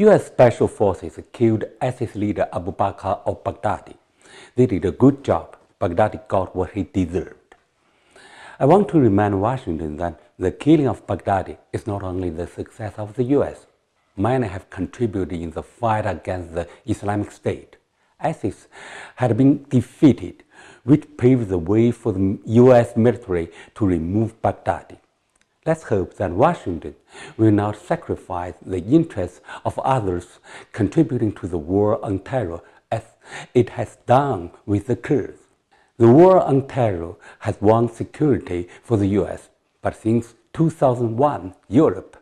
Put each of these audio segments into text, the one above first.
U.S. Special Forces killed ISIS leader Abu Bakr al-Baghdadi. They did a good job. Baghdadi got what he deserved. I want to remind Washington that the killing of Baghdadi is not only the success of the U.S. Many have contributed in the fight against the Islamic State. ISIS had been defeated, which paved the way for the U.S. military to remove Baghdadi. Let's hope that Washington will not sacrifice the interests of others contributing to the war on terror as it has done with the Kurds. The war on terror has won security for the US, but since 2001, Europe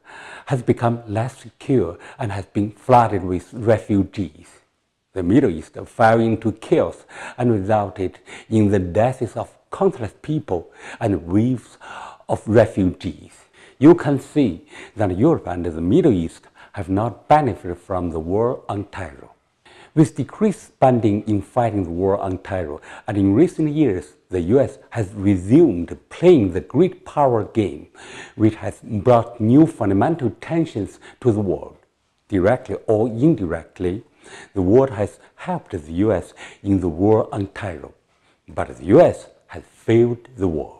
has become less secure and has been flooded with refugees. The Middle East fell into chaos and resulted in the deaths of countless people and waves of refugees. You can see that Europe and the Middle East have not benefited from the war on terror. With decreased spending in fighting the war on terror, and in recent years, the US has resumed playing the great power game, which has brought new fundamental tensions to the world. Directly or indirectly, the world has helped the US in the war on terror, but the US has failed the world.